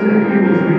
seguimos